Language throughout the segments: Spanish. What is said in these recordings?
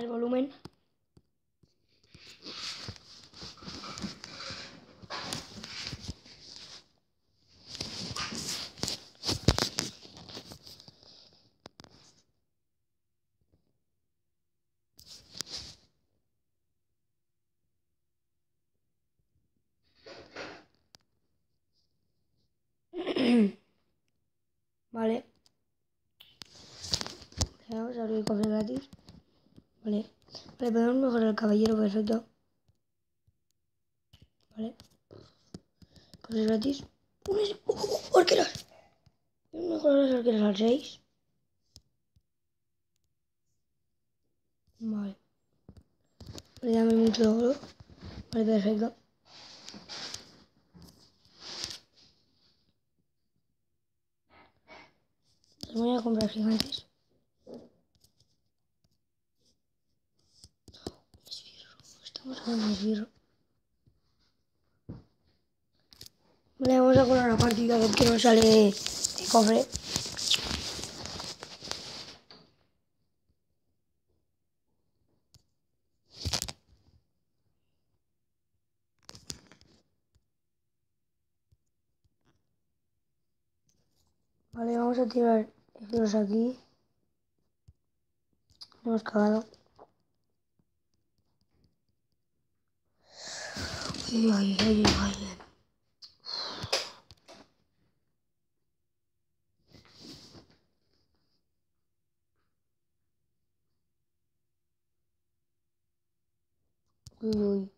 el volumen. vale. Vamos a abrir el cofre gratis. Vale. Vale, podemos mejorar el caballero, perfecto. Vale. Cofre gratis. Un es... ¡Oh! ¡Arqueras! Podemos mejorar las arqueras al 6. Vale. Vale, dame mucho oro. Vale, perfecto. Los voy a comprar gigantes. Con un esbirro. Vale, vamos a jugar una partida a ver sale de cofre. Vale, vamos a tirar estos aquí. Hemos cagado. Ay, ay, ay, ay. Uy, uy.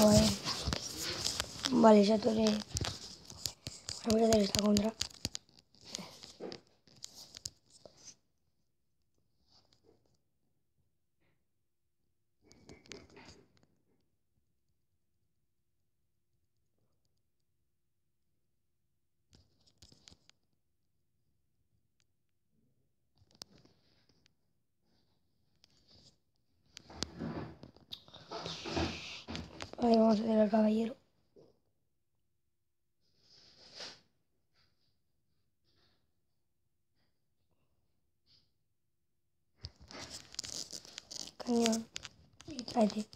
Eh. Vale, ya toré. Voy a hacer esta contra. Vale, vamos a hacer al caballero. Cañón. Y tráete.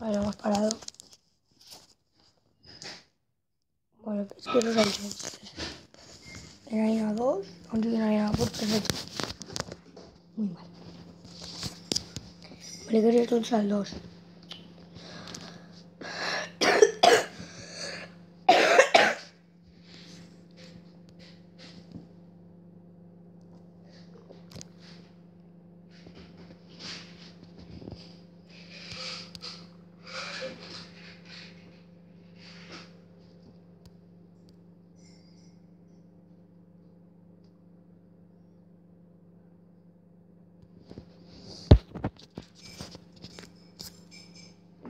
Vale, hemos parado. Bueno, esbirros hay tres. En arena 2, consiguen arena por perfecto. Muy mal. Vale, que es esto al 2.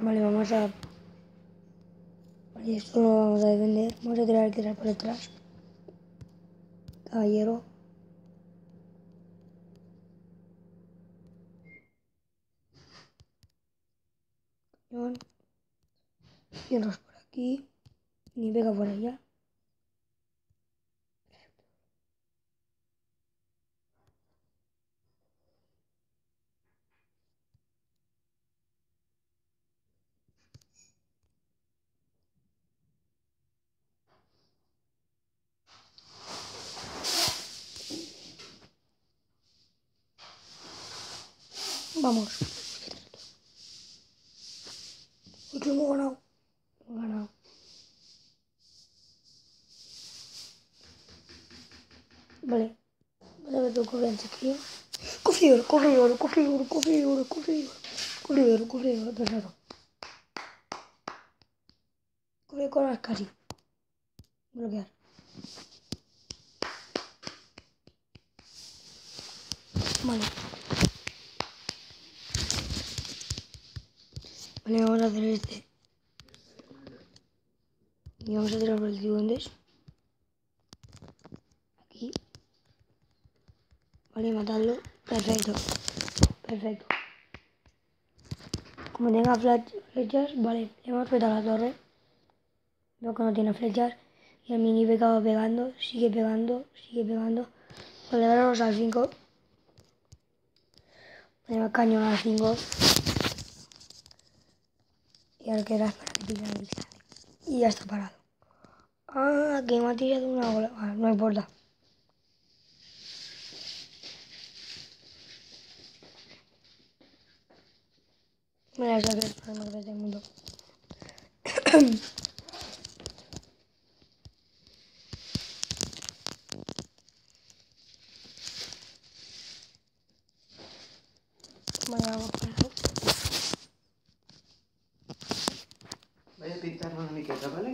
Vale, vamos a... Vale, esto lo vamos a defender. Vamos a tirar que por detrás. Caballero. Cañón. Fierros por aquí. Ni pega por allá. Vamos. Uy, que hemos ganado. Hemos ganado. Vale. Vale, ver aquí. Cofre oro, cofre oro, cofre oro. Cofre oro, cofre oro, tesoro. Cofre colas casi. Bloquear. Vale. Vamos a hacer este. Y vamos a tirar por el tiburones. Aquí. Vale, matarlo. Perfecto. Perfecto. Como tenga flech- flechas, vale, le hemos petado la torre. Veo que no tiene flechas. Y el mini va pegando, sigue pegando, sigue pegando. Vale, vamos al 5. Ponemos cañón al 5. Y ahora queda para que la distancia. Y ya está parado. Ah, que me ha tirado una bola. No importa. Mira, eso que es el más grande del mundo. Vaya, vamos con eso. Vaig a pintar-me una miqueta, vale?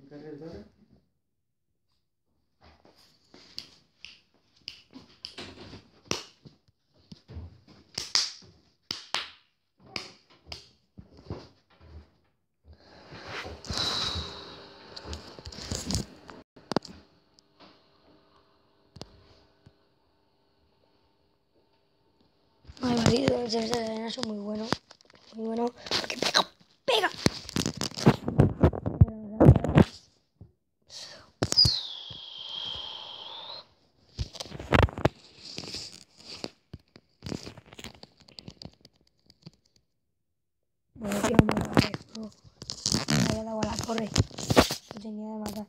Encara és d'hora? De arena son muy buenos. Muy buenos. Porque pega, pega. Bueno, tío, me va a ver, bro. Me había dado a la torre. No tenía de matar.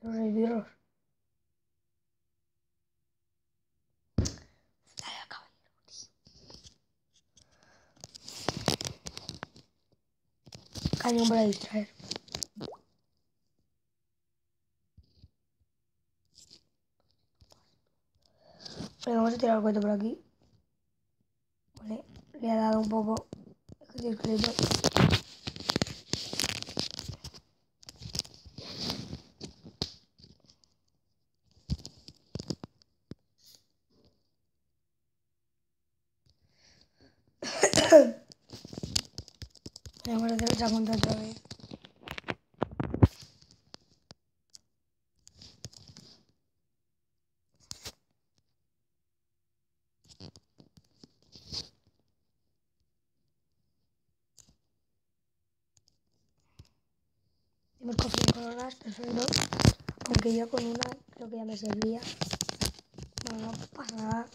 Los esbirros. Dale, caballero, tío. Cañón para distraer. Vale, vamos a tirar el cohete por aquí. Vale, le ha dado un poco de esqueleto. Vamos a hacer otra contra otra vez. Hemos cogido coronas, perfecto. Aunque yo con una creo que ya me servía. Bueno, no pasa nada.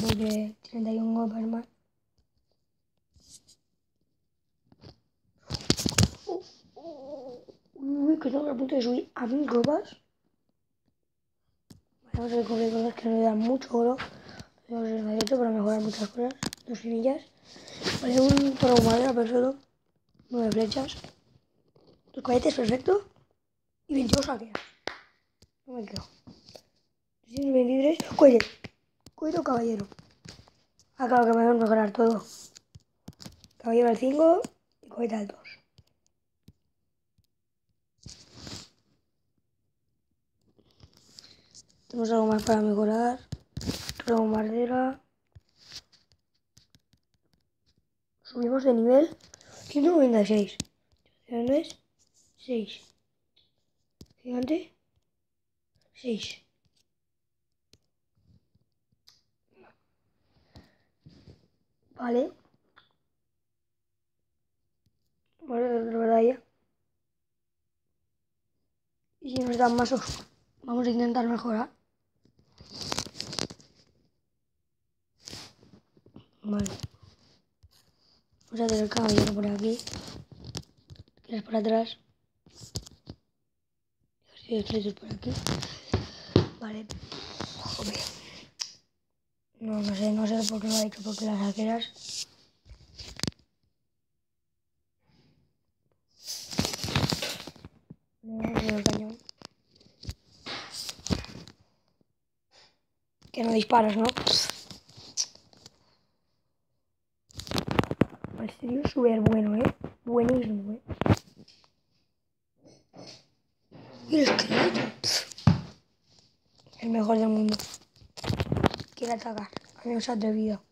Porque 31 golpes más. Uy, que estamos a punto de subir a mil copas. Vamos a recoger cosas que nos dan mucho oro. Tenemos el maceto para mejorar muchas cosas. Dos semillas. Vale, un toro madera perfecto. Nueve flechas. Dos cohetes perfecto. Y 22 saqueas. No me quedo. 323. Cohete. Cohete caballero. Ah, claro que me voy a mejorar todo. Caballero al 5 y cohete al 2. Tenemos algo más para mejorar. Torre bombardera. Subimos de nivel 196. Gigantes 6. Gigante 6. Vale. Vale. Y si nos dan más vamos a intentar mejorar. Vale. Vamos a hacer el caballero por aquí. Quieres por atrás. Y estáis por aquí. Vale. Joder. No, no sé, no sé por qué lo ha hecho, porque las arqueras. Que no disparas, ¿no? El serio súper bueno, ¿eh? Buenísimo, ¿eh? El esqueleto. El mejor del mundo. Quiere atacar. A mí no se ha atrevido.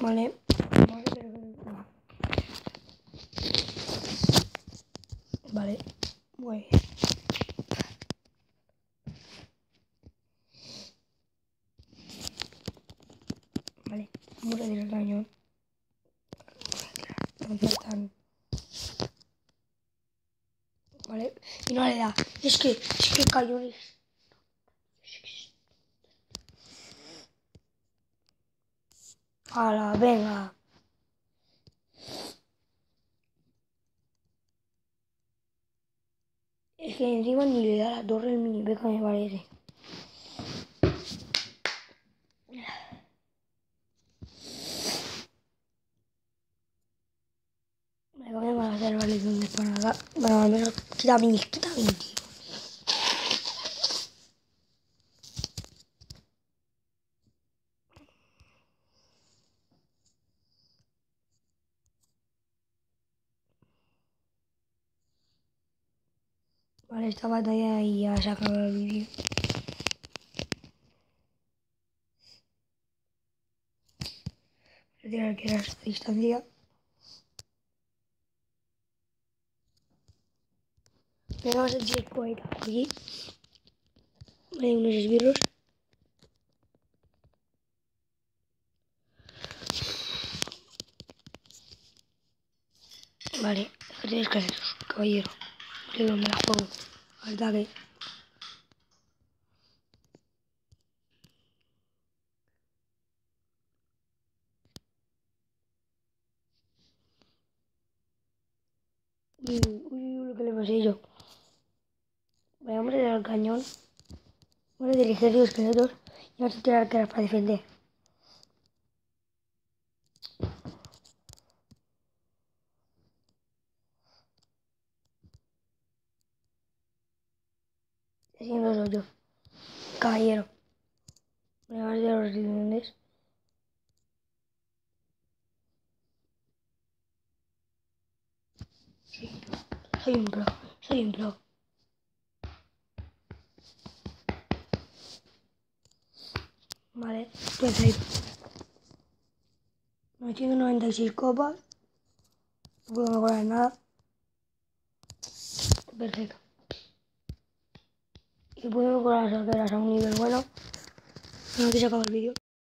Vale. Vale. Muy bien. Vale, y no le da. Es que, es que cañones. Hala, venga. Es que encima ni le da la torre el mini me parece. Me a hacer vale donde para nada. Bueno, al menos quita mini, quita mini, tío. Vale, esta batalla y ya se acaba el vídeo. Voy a tirar que era esta distancia. Pegamos el checkpoint aquí. Hay unos esbirros. Vale, ¿qué tienes que hacer, caballero? Digo, me la juego. Al ataque. Uy, uy, uy, lo que le pasé yo. Vayamos a tirar el cañón. Dirigir los esqueletos y vamos a tirar arqueras para defender. Haciendo eso yo. Caballero. Me vas de los rindes. Sí. Soy un pro. Soy un pro. Vale, perfecto. 996 copas. No puedo mejorar nada. Perfecto. Y puedo mejorar las arqueras a un nivel bueno. Bueno, aquí se acaba el vídeo.